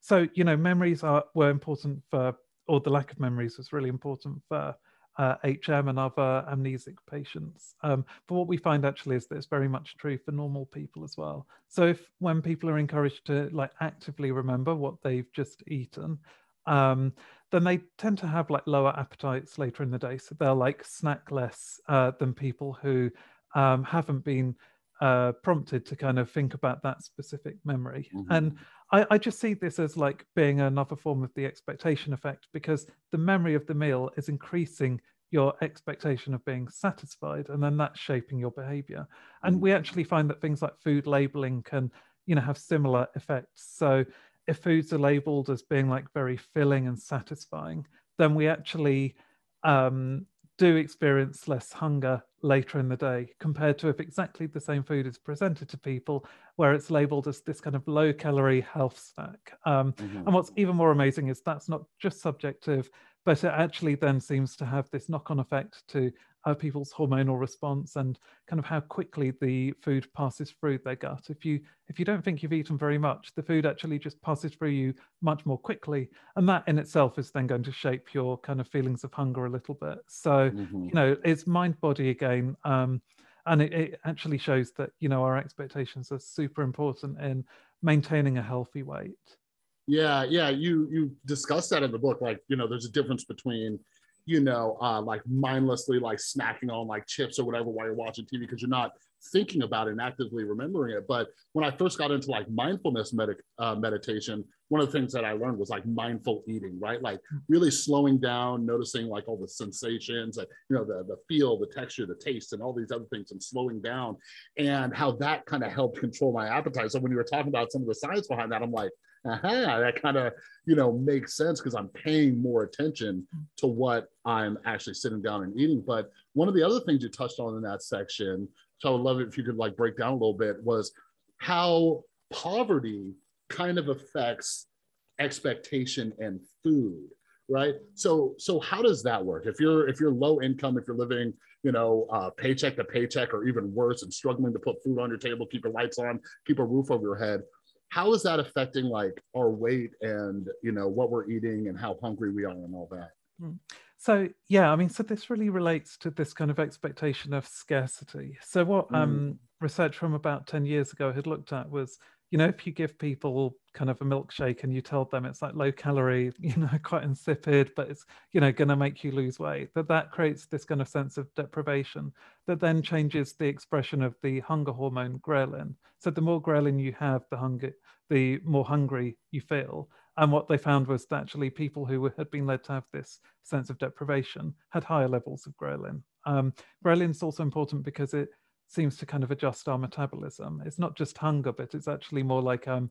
So you know, memories are were important for, or the lack of memories was really important for uh, HM and other amnesic patients. Um, but what we find actually is that it's very much true for normal people as well. So if when people are encouraged to like actively remember what they've just eaten, um, then they tend to have like lower appetites later in the day. So they'll like snack less uh, than people who um, haven't been uh, prompted to kind of think about that specific memory. Mm-hmm. And I, I, just see this as like being another form of the expectation effect because the memory of the meal is increasing your expectation of being satisfied and then that's shaping your behavior and we mm-hmm. actually find that things like food labeling can you know have similar effects so if foods are labeled as being like very filling and satisfying then we actually um, do experience less hunger later in the day compared to if exactly the same food is presented to people where it's labeled as this kind of low calorie health snack um, mm-hmm. and what's even more amazing is that's not just subjective but it actually then seems to have this knock-on effect to uh, people's hormonal response and kind of how quickly the food passes through their gut. If you if you don't think you've eaten very much, the food actually just passes through you much more quickly, and that in itself is then going to shape your kind of feelings of hunger a little bit. So mm-hmm. you know, it's mind body again. Um, and it, it actually shows that you know our expectations are super important in maintaining a healthy weight. Yeah, yeah, you you discuss that in the book. Like, you know, there's a difference between, you know, uh, like mindlessly like snacking on like chips or whatever while you're watching TV because you're not thinking about it and actively remembering it. But when I first got into like mindfulness med- uh, meditation, one of the things that I learned was like mindful eating, right? Like really slowing down, noticing like all the sensations, and, you know, the the feel, the texture, the taste, and all these other things, and slowing down, and how that kind of helped control my appetite. So when you were talking about some of the science behind that, I'm like aha, that kind of, you know, makes sense because I'm paying more attention to what I'm actually sitting down and eating. But one of the other things you touched on in that section, so I would love it if you could like break down a little bit, was how poverty kind of affects expectation and food right? So so how does that work? If you're if you're low income if you're living you know uh, paycheck to paycheck or even worse and struggling to put food on your table keep your lights on keep a roof over your head how is that affecting like our weight and you know what we're eating and how hungry we are and all that Mm. So yeah, I mean, so this really relates to this kind of expectation of scarcity. So what mm. um, research from about ten years ago had looked at was, you know, if you give people kind of a milkshake and you tell them it's like low calorie, you know, quite insipid, but it's you know going to make you lose weight, that that creates this kind of sense of deprivation that then changes the expression of the hunger hormone ghrelin. So the more ghrelin you have, the hunger, the more hungry you feel and what they found was that actually people who had been led to have this sense of deprivation had higher levels of ghrelin. Um, ghrelin is also important because it seems to kind of adjust our metabolism. It's not just hunger, but it's actually more like um,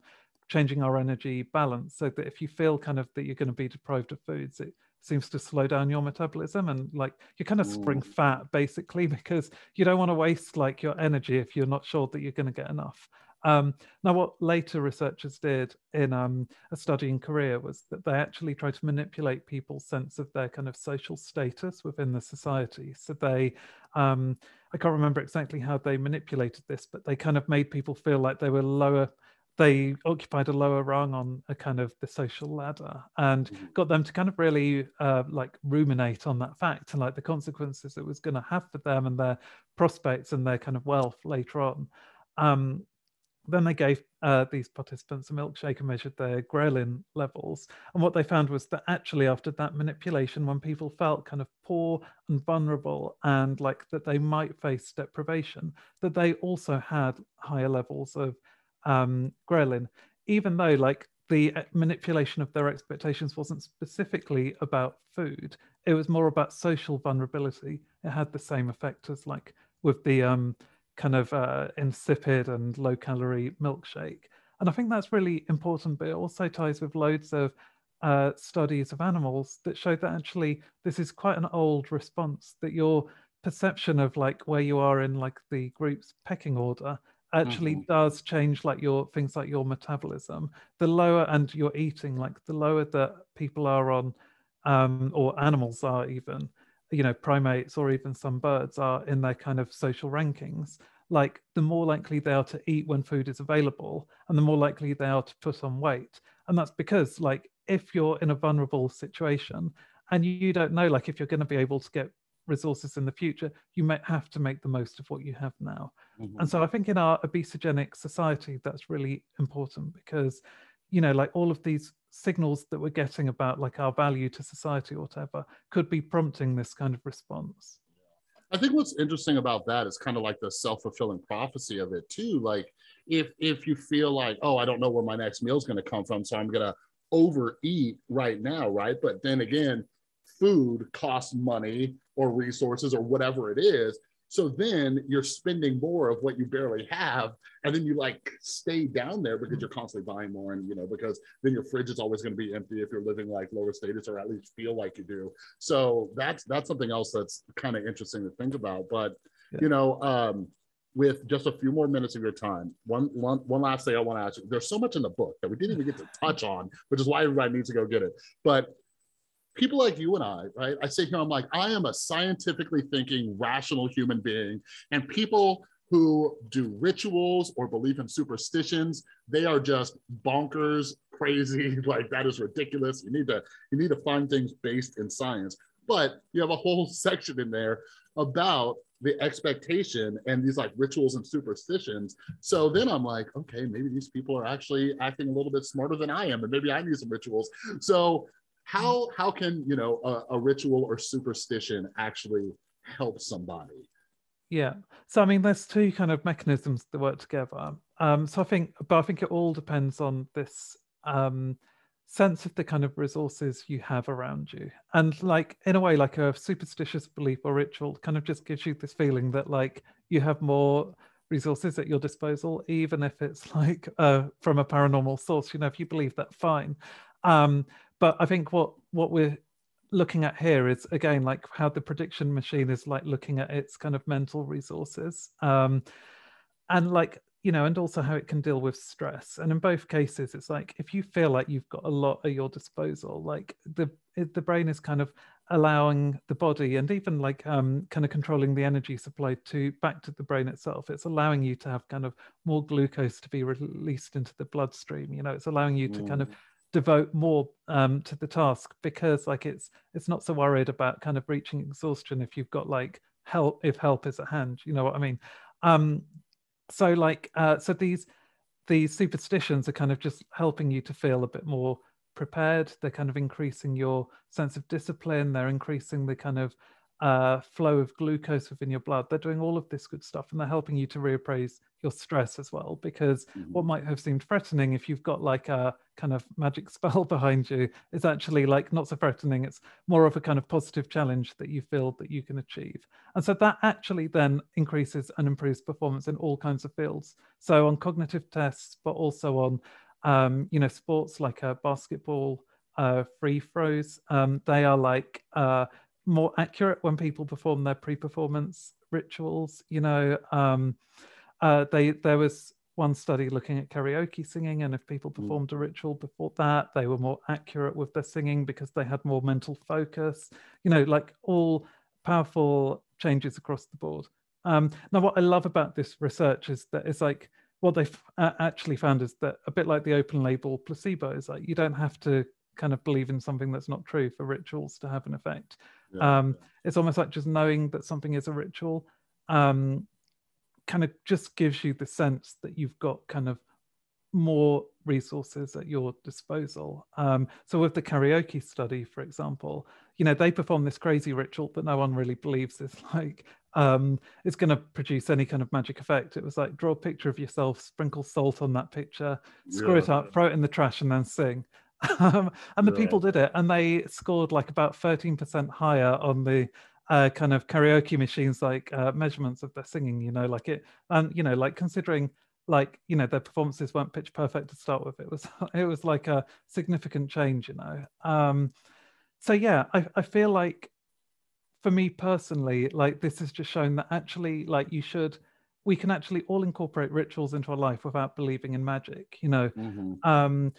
changing our energy balance so that if you feel kind of that you're going to be deprived of foods, it seems to slow down your metabolism and like you kind of spring fat basically because you don't want to waste like your energy if you're not sure that you're going to get enough. Um, now, what later researchers did in um, a study in Korea was that they actually tried to manipulate people's sense of their kind of social status within the society. So they, um, I can't remember exactly how they manipulated this, but they kind of made people feel like they were lower. They occupied a lower rung on a kind of the social ladder and mm-hmm. got them to kind of really uh, like ruminate on that fact and like the consequences it was going to have for them and their prospects and their kind of wealth later on. Um, then they gave uh, these participants a milkshake and measured their ghrelin levels. And what they found was that actually, after that manipulation, when people felt kind of poor and vulnerable and like that they might face deprivation, that they also had higher levels of um, ghrelin, even though like the uh, manipulation of their expectations wasn't specifically about food. It was more about social vulnerability. It had the same effect as like with the um, kind of uh, insipid and low calorie milkshake. And I think that's really important, but it also ties with loads of uh, studies of animals that show that actually this is quite an old response, that your perception of like where you are in like the group's pecking order actually mm-hmm. does change like your things like your metabolism the lower and your eating like the lower that people are on um, or animals are even you know primates or even some birds are in their kind of social rankings like the more likely they are to eat when food is available and the more likely they are to put on weight and that's because like if you're in a vulnerable situation and you don't know like if you're going to be able to get resources in the future you might have to make the most of what you have now mm-hmm. and so i think in our obesogenic society that's really important because you know like all of these signals that we're getting about like our value to society or whatever could be prompting this kind of response. I think what's interesting about that is kind of like the self-fulfilling prophecy of it too like if if you feel like oh i don't know where my next meal is going to come from so i'm going to overeat right now right? But then again food costs money or resources or whatever it is so then you're spending more of what you barely have, and then you like stay down there because you're constantly buying more, and you know because then your fridge is always going to be empty if you're living like lower status or at least feel like you do. So that's that's something else that's kind of interesting to think about. But yeah. you know, um, with just a few more minutes of your time, one, one, one last thing I want to ask you. There's so much in the book that we didn't even get to touch on, which is why everybody needs to go get it. But people like you and I, right? I sit here, I'm like, I am a scientifically thinking, rational human being. And people who do rituals or believe in superstitions, they are just bonkers, crazy. Like that is ridiculous. You need to you need to find things based in science. But you have a whole section in there about the expectation and these like rituals and superstitions. So then I'm like, okay, maybe these people are actually acting a little bit smarter than I am, and maybe I need some rituals. So how how can you know a, a ritual or superstition actually help somebody? Yeah. So i mean there's two kind of mechanisms that work together. Um so i think but i think it all depends on this um sense of the kind of resources you have around you. And like in a way like a superstitious belief or ritual kind of just gives you this feeling that like you have more resources at your disposal even if it's like uh, from a paranormal source you know if you believe that fine. Um but I think what what we're looking at here is again like how the prediction machine is like looking at its kind of mental resources um, and like you know and also how it can deal with stress. And in both cases it's like if you feel like you've got a lot at your disposal like the the brain is kind of allowing the body and even like um, kind of controlling the energy supply to back to the brain itself. It's allowing you to have kind of more glucose to be released into the bloodstream you know it's allowing you to kind of devote more um, to the task because like it's it's not so worried about kind of reaching exhaustion if you've got like help if help is at hand you know what i mean? Um so like uh so these these superstitions are kind of just helping you to feel a bit more prepared. They're kind of increasing your sense of discipline. They're increasing the kind of uh, flow of glucose within your blood. They're doing all of this good stuff and they're helping you to reappraise your stress as well. Because mm-hmm. what might have seemed threatening if you've got like a kind of magic spell behind you is actually like not so threatening. It's more of a kind of positive challenge that you feel that you can achieve. And so that actually then increases and improves performance in all kinds of fields. So on cognitive tests, but also on, um, you know, sports like a basketball. Uh, free throws. Um, they are like uh, more accurate when people perform their pre-performance rituals. You know, um, uh, they there was one study looking at karaoke singing, and if people mm. performed a ritual before that, they were more accurate with their singing because they had more mental focus. You know, like all powerful changes across the board. Um, now, what I love about this research is that it's like what they've actually found is that a bit like the open label placebo is like you don't have to kind of believe in something that's not true for rituals to have an effect. Yeah, um, yeah. It's almost like just knowing that something is a ritual um, kind of just gives you the sense that you've got kind of more resources at your disposal. Um, so with the karaoke study, for example, you know, they perform this crazy ritual that no one really believes is like um, it's going to produce any kind of magic effect. It was like draw a picture of yourself, sprinkle salt on that picture, screw yeah. it up, throw it in the trash, and then sing. Um, and the yeah. people did it, and they scored like about 13% higher on the uh, kind of karaoke machines, like uh, measurements of their singing, you know, like it, and you know, like considering like you know their performances weren't pitch perfect to start with it was it was like a significant change you know um so yeah i, I feel like for me personally like this has just shown that actually like you should we can actually all incorporate rituals into our life without believing in magic you know mm-hmm. um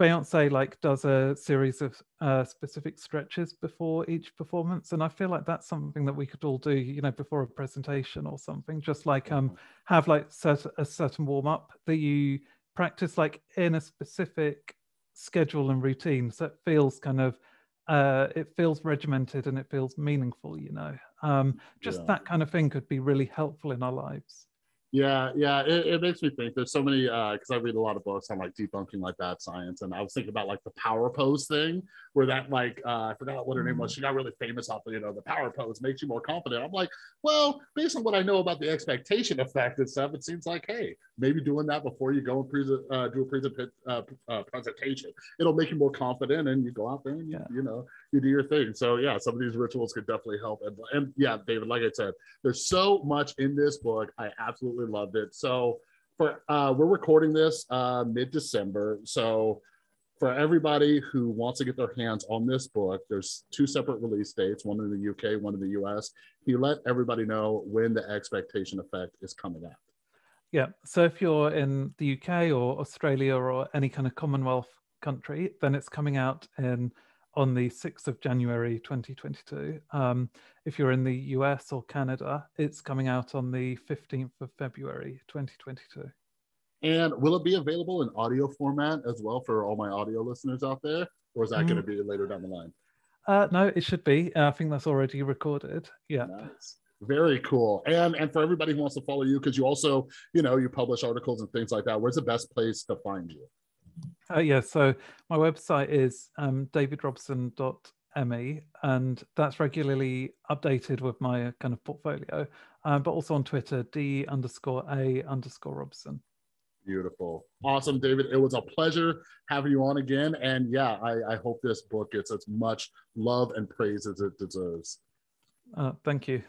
Beyonce like does a series of uh, specific stretches before each performance, and I feel like that's something that we could all do, you know, before a presentation or something. Just like um, have like set, a certain warm up that you practice like in a specific schedule and routine, so it feels kind of uh, it feels regimented and it feels meaningful. You know, um, just yeah. that kind of thing could be really helpful in our lives. Yeah, yeah, it, it, makes me think. There's so many because uh, I read a lot of books on like debunking like bad science, and I was thinking about like the power pose thing, where that like uh, I forgot what her name was. Mm. She got really famous off of you know the power pose makes you more confident. I'm like, well, based on what I know about the expectation effect and stuff, it seems like hey, maybe doing that before you go and present uh, do a present uh, uh, presentation, it'll make you more confident, and you go out there and you, yeah. you know you do your thing. So yeah, some of these rituals could definitely help. And, and yeah, David, like I said, there's so much in this book. I absolutely loved it. So for uh, we're recording this uh, mid December. So for everybody who wants to get their hands on this book, there's two separate release dates, one in the UK, one in the US. Can you let everybody know when the expectation effect is coming out? Yeah. So if you're in the UK or Australia or any kind of Commonwealth country, then it's coming out in on the 6th of January 2022. Um, if you're in the US or Canada, it's coming out on the 15th of February 2022. And will it be available in audio format as well for all my audio listeners out there? Or is that mm. going to be later down the line? Uh, no, it should be. Uh, I think that's already recorded. Yeah. Nice. Very cool. And and for everybody who wants to follow you, because you also, you know, you publish articles and things like that, where's the best place to find you? Uh, yeah, so my website is um, davidrobson.me, and that's regularly updated with my kind of portfolio, um, but also on Twitter, d underscore a underscore Robson. Beautiful. Awesome, David. It was a pleasure having you on again. And yeah, I, I hope this book gets as much love and praise as it deserves. Uh, thank you.